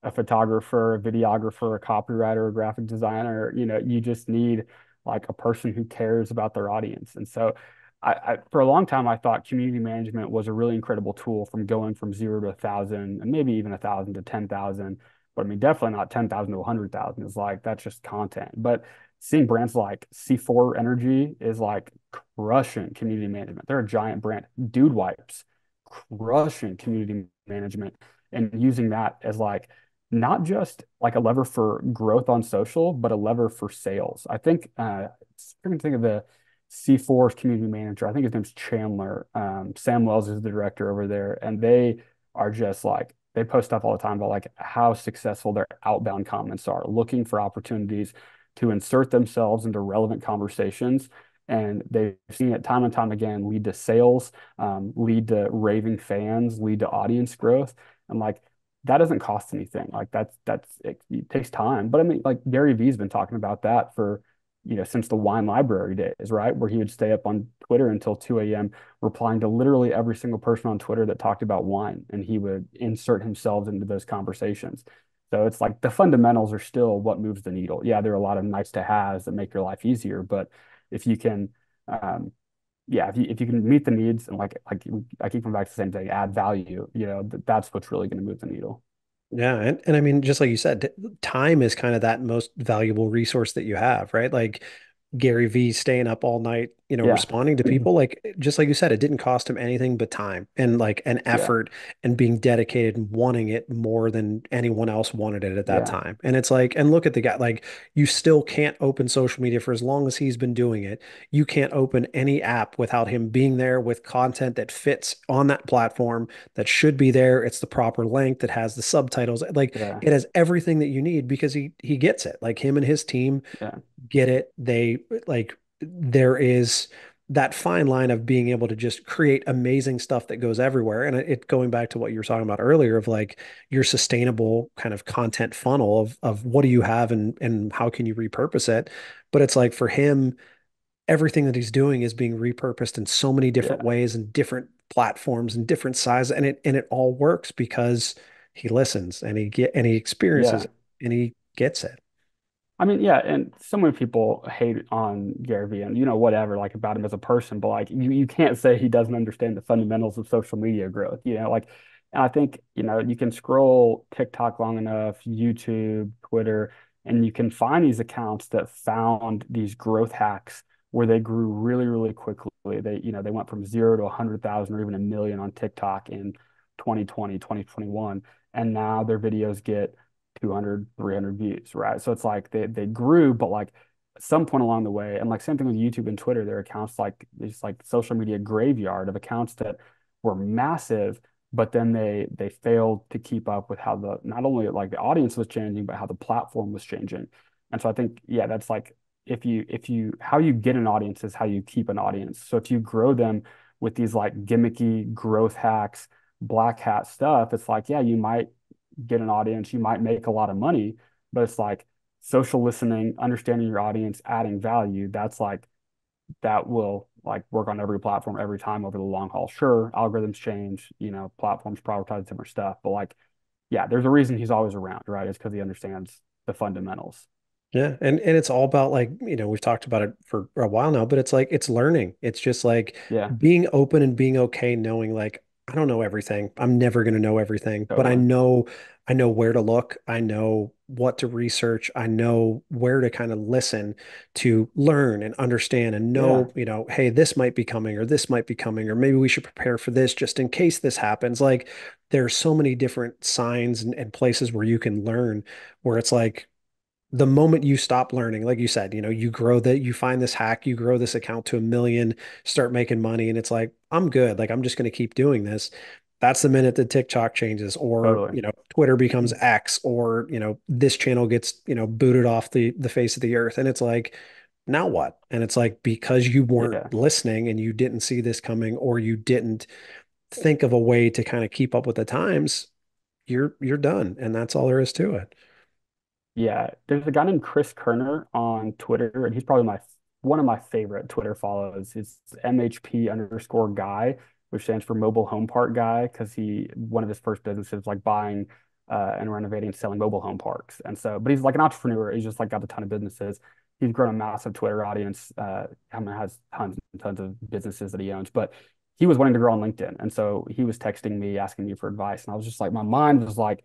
a photographer, a videographer, a copywriter, a graphic designer. You know, you just need like a person who cares about their audience. And so I, I for a long time I thought community management was a really incredible tool from going from zero to a thousand and maybe even a thousand to ten thousand. But I mean, definitely not ten thousand to a hundred thousand. Is like that's just content. But seeing brands like C4 Energy is like crushing community management. They're a giant brand. Dude Wipes, crushing community management, and using that as like not just like a lever for growth on social, but a lever for sales. I think uh, I'm trying think of the C4's community manager. I think his name's Chandler. Um, Sam Wells is the director over there, and they are just like they post stuff all the time about like how successful their outbound comments are, looking for opportunities to insert themselves into relevant conversations. And they've seen it time and time again lead to sales, um, lead to raving fans, lead to audience growth. And like that doesn't cost anything. Like that's that's it, it takes time. But I mean, like Gary Vee's been talking about that for you know, since the wine library days, right? Where he would stay up on Twitter until 2 a.m. replying to literally every single person on Twitter that talked about wine. And he would insert himself into those conversations. So it's like the fundamentals are still what moves the needle. Yeah, there are a lot of nice to haves that make your life easier, but if you can, um, yeah, if you if you can meet the needs and like like I keep coming back to the same thing, add value, you know, that's what's really going to move the needle. Yeah, and, and I mean, just like you said, time is kind of that most valuable resource that you have, right? Like Gary Vee staying up all night, you know, Yeah, responding to mm-hmm. people. Like just like you said, it didn't cost him anything but time and like an yeah, effort and being dedicated and wanting it more than anyone else wanted it at that yeah, time. And it's like, and look at the guy, like you still can't open social media for as long as he's been doing it. You can't open any app without him being there with content that fits on that platform that should be there. It's the proper length, it has the subtitles, like yeah, it has everything that you need because he he gets it. Like him and his team yeah, get it. They like there is that fine line of being able to just create amazing stuff that goes everywhere. And it going back to what you were talking about earlier of like your sustainable kind of content funnel of of what do you have and and how can you repurpose it. But it's like for him, everything that he's doing is being repurposed in so many different yeah, ways and different platforms and different sizes. And it and it all works because he listens and he get and he experiences yeah. it and he gets it. I mean, yeah, and so many people hate on Gary Vee and you know whatever like about him as a person, but like you you can't say he doesn't understand the fundamentals of social media growth. You know, like and I think you know you can scroll TikTok long enough, YouTube, Twitter, and you can find these accounts that found these growth hacks where they grew really really quickly. They you know they went from zero to a hundred thousand or even a million on TikTok in 2020, 2021, and now their videos get 200, 300 views, right? So it's like they they grew, but like some point along the way, and like same thing with YouTube and Twitter, there are accounts like it's like social media graveyard of accounts that were massive, but then they they failed to keep up with how the not only like the audience was changing, but how the platform was changing. And so I think, yeah, that's like if you if you how you get an audience is how you keep an audience. So if you grow them with these like gimmicky growth hacks, black hat stuff, it's like, yeah, you might get an audience, you might make a lot of money, but it's like social listening, understanding your audience, adding value. That's like that will like work on every platform every time over the long haul. Sure, algorithms change, you know, platforms prioritize different stuff, but like, yeah, there's a reason he's always around, right? It's because he understands the fundamentals. Yeah, and and it's all about like, you know, we've talked about it for a while now, but it's like it's learning. It's just like Yeah, being open and being okay knowing like I don't know everything. I'm never going to know everything, oh, but I know I know where to look. I know what to research. I know where to kind of listen to learn and understand and Yeah, know, you know, hey, this might be coming or this might be coming or maybe we should prepare for this just in case this happens. Like there's so many different signs and, and places where you can learn where it's like the moment you stop learning, like you said, you know, you grow that, you find this hack, you grow this account to a million, start making money, and it's like, I'm good. Like, I'm just going to keep doing this. That's the minute that TikTok changes, or, totally. you know, Twitter becomes X, or, you know, this channel gets, you know, booted off the, the face of the earth. And it's like, now what? And it's like, because you weren't Yeah. listening and you didn't see this coming, or you didn't think of a way to kind of keep up with the times, you're, you're done. And that's all there is to it. Yeah, there's a guy named Chris Koerner on Twitter, and he's probably my one of my favorite Twitter follows. It's MHP underscore guy, which stands for mobile home park guy, because he one of his first businesses like buying uh, and renovating selling mobile home parks. And so, but he's like an entrepreneur. He's just like got a ton of businesses. He's grown a massive Twitter audience. Uh, I mean, has tons and tons of businesses that he owns, but he was wanting to grow on LinkedIn. And so he was texting me, asking me for advice. And I was just like, my mind was like,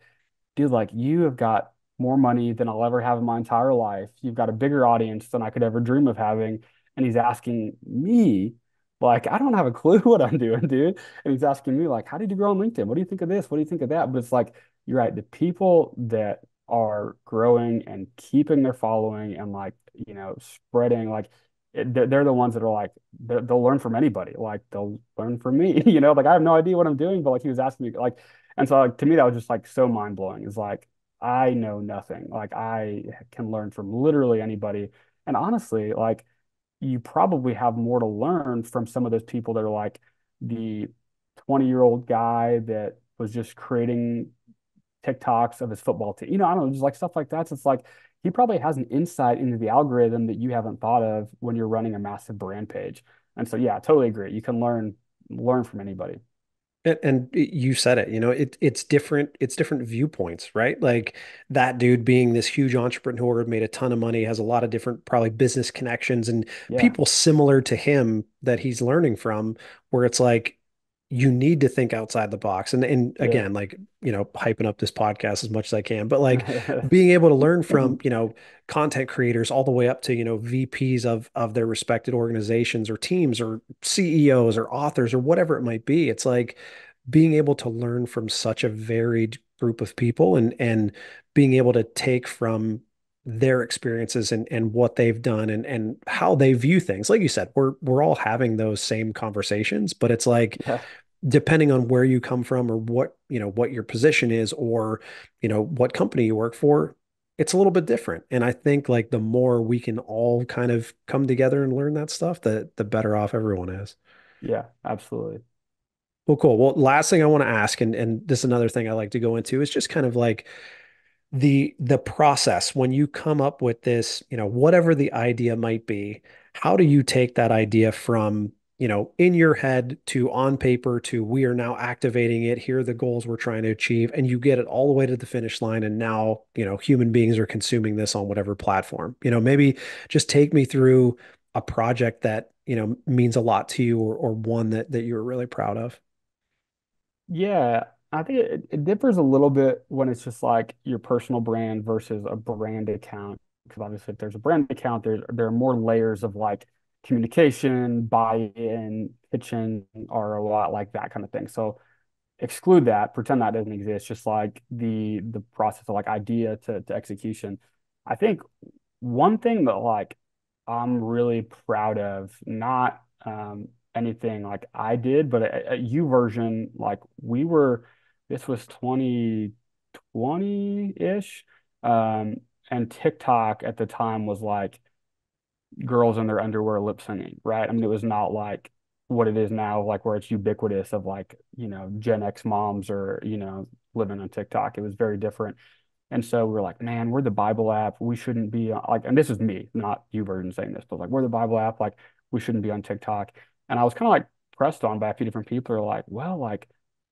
dude, like you have got more money than I'll ever have in my entire life. You've got a bigger audience than I could ever dream of having. And he's asking me, like, I don't have a clue what I'm doing, dude. And he's asking me, like, how did you grow on LinkedIn? What do you think of this? What do you think of that? But it's like, you're right. The people that are growing and keeping their following and like, you know, spreading, like, eh, they're the ones that are like they'll learn from anybody like they'll learn from me you know like i have no idea what i'm doing but like he was asking me like and so like, to me that was just like so mind-blowing it's like i know nothing like i can learn from literally anybody and honestly like you probably have more to learn from some of those people that are like the 20 year old guy that was just creating TikToks of his football team. You know, I don't know, just like stuff like that. So it's like he probably has an insight into the algorithm that you haven't thought of when you're running a massive brand page. And so, yeah, I totally agree. You can learn learn from anybody. And, and you said it, you know, it it's different, it's different viewpoints, right? Like that dude being this huge entrepreneur, who made a ton of money, has a lot of different probably business connections and Yeah, people similar to him that he's learning from, where it's like you need to think outside the box. And and yeah. again, like, you know, hyping up this podcast as much as I can, but like being able to learn from, you know, content creators all the way up to, you know, VPs of of their respected organizations or teams or CEOs or authors or whatever it might be. It's like being able to learn from such a varied group of people and and being able to take from their experiences and and what they've done and and how they view things. Like you said, we're we're all having those same conversations, but it's like Yeah. depending on where you come from or what, you know, what your position is or, you know, what company you work for, it's a little bit different. And I think like the more we can all kind of come together and learn that stuff, the the better off everyone is. Yeah, absolutely. Well, cool. Well, last thing I want to ask, and and this is another thing I like to go into, is just kind of like the the process when you come up with this, you know, whatever the idea might be, how do you take that idea from, you know, in your head to on paper to we are now activating it, here are the goals we're trying to achieve, and you get it all the way to the finish line, and now, you know, human beings are consuming this on whatever platform. You know, maybe just take me through a project that, you know, means a lot to you or or one that that you're really proud of. Yeah, I think it, it differs a little bit when it's just like your personal brand versus a brand account. Because obviously, if there's a brand account, there there are more layers of like communication, buy-in, pitching, ROI, like that kind of thing. So exclude that, pretend that doesn't exist, just like the the process of like idea to, to execution. I think one thing that like I'm really proud of, not um, anything like I did, but a, a YouVersion, like we were, this was 2020-ish. Um, and TikTok at the time was like girls in their underwear lip syncing, right? I mean, it was not like what it is now, like where it's ubiquitous of like, you know, Gen X moms or, you know, living on TikTok. It was very different. And so we are like, man, we're the Bible app. We shouldn't be like, and this is me, not YouVersion saying this, but like, we're the Bible app. Like, we shouldn't be on TikTok. And I was kind of like pressed on by a few different people who are like, well, like,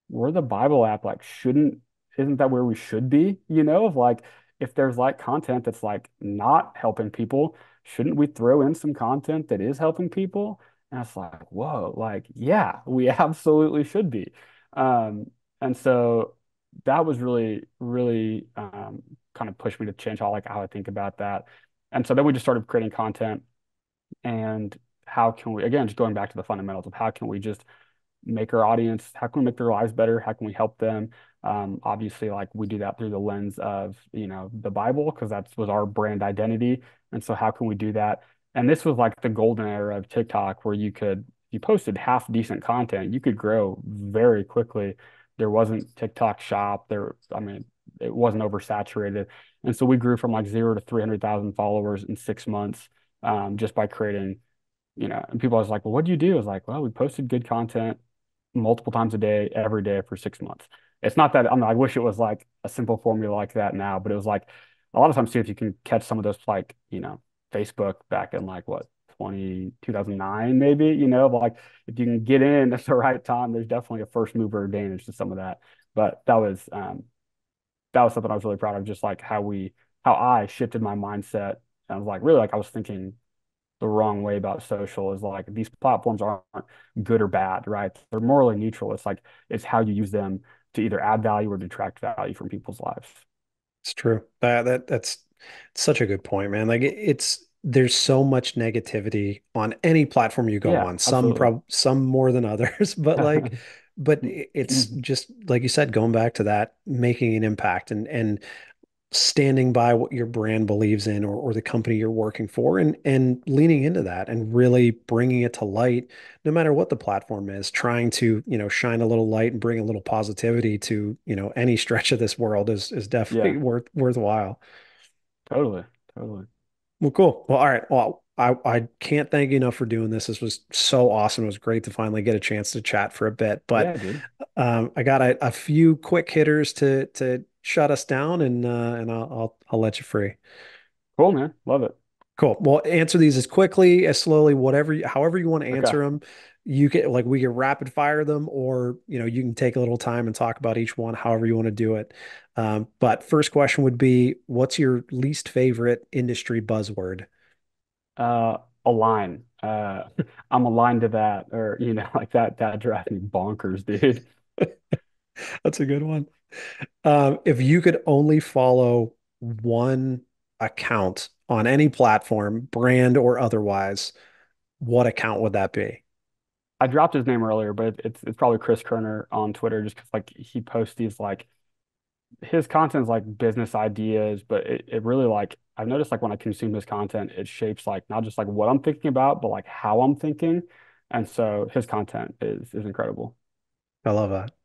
we're the Bible app. Like, shouldn't, isn't that where we should be? You know, of like, if there's like content that's like not helping people, shouldn't we throw in some content that is helping people? And it's like, whoa, like, yeah, we absolutely should be. Um, and so that was really, really um, kind of pushed me to change how like how I think about that. And so then we just started creating content and how can we, again, just going back to the fundamentals of how can we just make our audience, how can we make their lives better? How can we help them? Um, obviously, like we do that through the lens of, you know, the Bible, because that was our brand identity. And so how can we do that? And this was like the golden era of TikTok where you could, you posted half decent content, you could grow very quickly. There wasn't TikTok shop. There, I mean, it wasn't oversaturated. And so we grew from like zero to 300,000 followers in six months um, just by creating, you know, and people was like, well, what do you do? I was like, well, we posted good content multiple times a day, every day for six months. It's not that I I wish it was like a simple formula like that now, but it was like a lot of times, too. if you can catch some of those like, you know, Facebook back in like what, 20, 2009 maybe, you know, like if you can get in at the right time, there's definitely a first mover advantage to some of that. But that was um that was something I was really proud of, just like how we how I shifted my mindset. And I was like, really like I was thinking the wrong way about social is like these platforms aren't good or bad, right? They're morally neutral. It's like it's how you use them to either add value or detract value from people's lives. It's true. That that that's such a good point, man. Like it, it's there's so much negativity on any platform you go Yeah, on. Some prob some more than others, but like but it's mm-hmm. just like you said, going back to that, making an impact and and standing by what your brand believes in or, or the company you're working for and and leaning into that and really bringing it to light no matter what the platform is trying to you know shine a little light and bring a little positivity to you know any stretch of this world is is definitely Yeah, worth worthwhile totally, totally. well cool well all right well I, I can't thank you enough for doing this. This was so awesome. It was great to finally get a chance to chat for a bit. But Yeah, um, I got a, a few quick hitters to to shut us down, and uh, and I'll, I'll I'll let you free. Cool, man. Love it. Cool. Well, answer these as quickly, as slowly, whatever, you, however you want to Okay. answer them. You can like we can rapid fire them, or you know you can take a little time and talk about each one, however you want to do it. Um, but first question would be, what's your least favorite industry buzzword? Uh, align. Uh, I'm aligned to that, or you know, like that. That drives me bonkers, dude. That's a good one. Um, if you could only follow one account on any platform, brand or otherwise, what account would that be? I dropped his name earlier, but it's it's probably Chris Koerner on Twitter, just because like he posts these like his content is like business ideas, but it, it really like I've noticed like when I consume his content, it shapes like not just like what I'm thinking about, but like how I'm thinking. And so his content is is incredible. I love that.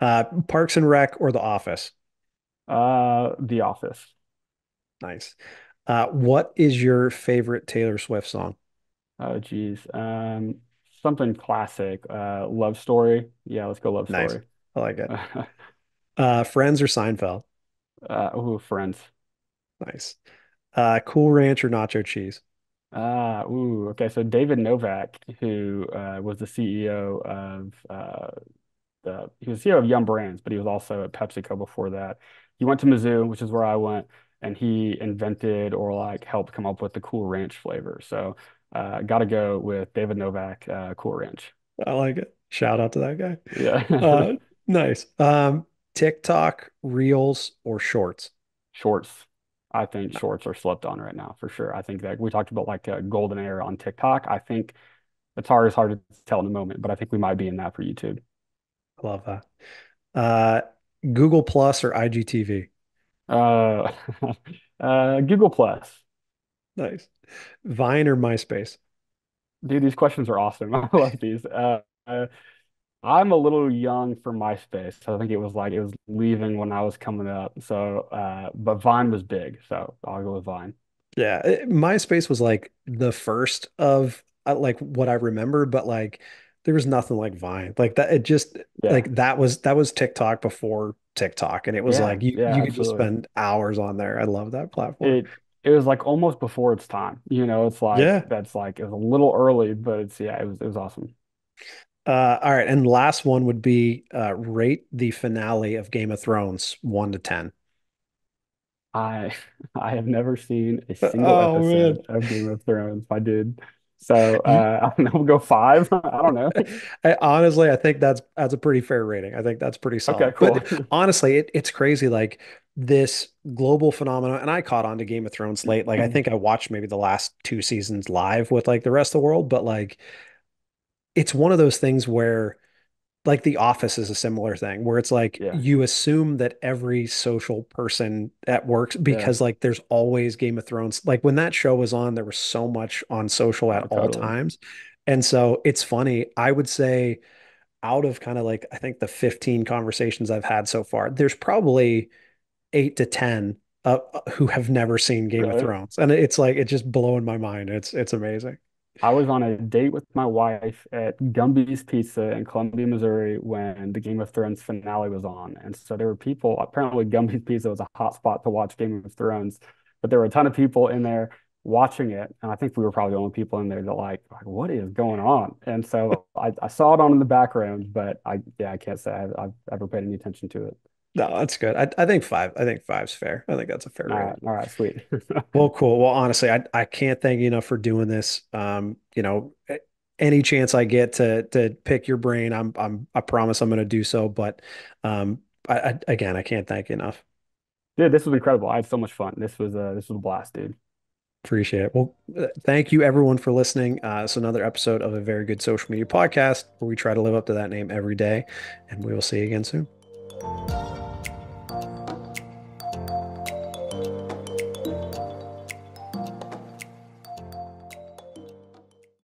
Uh, Parks and Rec or The Office? Uh, The Office. Nice. Uh, what is your favorite Taylor Swift song? Oh geez. Um, something classic. Uh, Love Story. Yeah, let's go Love Nice. Story. I like it. Uh, Friends or Seinfeld? Uh, ooh, Friends. Nice. Uh, Cool Ranch or Nacho Cheese? Ah, ooh, okay. So David Novak, who uh, was the CEO of uh, he was CEO of Yum Brands, but he was also at PepsiCo before that. He went to Mizzou, which is where I went, and he invented or like helped come up with the Cool Ranch flavor. So uh, got to go with David Novak, uh, Cool Ranch. I like it. Shout out to that guy. Yeah. Uh, nice. Um, TikTok, Reels, or Shorts? Shorts. I think shorts are slept on right now for sure. I think that we talked about like a golden era on TikTok. I think it's hard, it's hard to tell in the moment, but I think we might be in that for YouTube. I love that. Uh, Google Plus or IGTV? Uh, uh, Google Plus. Nice. Vine or MySpace? Dude, these questions are awesome. I love these. Uh, uh, I'm a little young for MySpace. So I think it was like it was leaving when I was coming up. So, uh, but Vine was big. So I'll go with Vine. Yeah, it- MySpace was like the first of uh, like what I remember, but like there was nothing like Vine. Like that it just Yeah. like that was that was TikTok before TikTok and it was Yeah. like you Yeah, you could just spend hours on there. I love that platform. It it was like almost before its time. You know, it's like Yeah. that's like it was a little early, but it's yeah, it was it was awesome. Uh all right, and last one would be uh rate the finale of Game of Thrones 1 to 10. I I have never seen a single Oh man. episode of Game of Thrones, my dude. So uh, I don't know, we'll go five. I don't know. I, honestly, I think that's that's a pretty fair rating. I think that's pretty Okay, solid. cool. But honestly, it, it's crazy like this global phenomenon. And I caught on to Game of Thrones late. Like I think I watched maybe the last two seasons live with like the rest of the world. But like it's one of those things where like The Office is a similar thing where it's like Yeah, you assume that every social person at work yeah, because like there's always Game of Thrones. Like when that show was on, there was so much on social at oh, all totally. times. And so it's funny. I would say out of kind of like I think the 15 conversations I've had so far, there's probably eight to 10 uh, who have never seen Game of Thrones. And it's like it's just blowing my mind. It's it's amazing. I was on a date with my wife at Gumby's Pizza in Columbia, Missouri, when the Game of Thrones finale was on. And so there were people, apparently Gumby's Pizza was a hot spot to watch Game of Thrones, but there were a ton of people in there watching it. And I think we were probably the only people in there that like, like what is going on? And so I, I saw it on in the background, but I, yeah, I can't say I've, I've ever paid any attention to it. No, that's good. I, I think five. I think five's fair. I think that's a fair All right, all right, sweet. Well, cool. Well, honestly, I I can't thank you enough for doing this. Um, you know, any chance I get to to pick your brain, I'm I'm I promise I'm going to do so. But um, I, I again, I can't thank you enough. Dude, this was incredible. I had so much fun. This was uh this was a blast, dude. Appreciate it. Well, uh, thank you everyone for listening. Uh, it's another episode of a very good social media podcast where we try to live up to that name every day, and we will see you again soon.